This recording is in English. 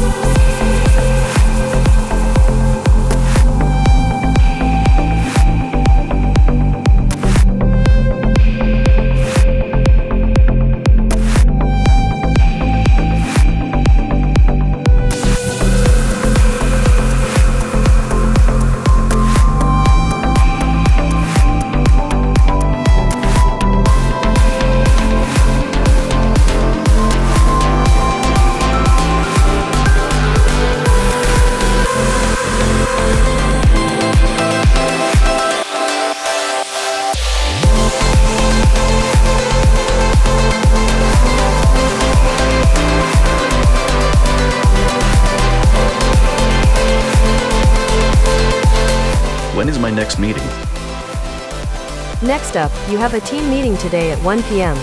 Yes. When's my next meeting? Next up, you have a team meeting today at 1 p.m.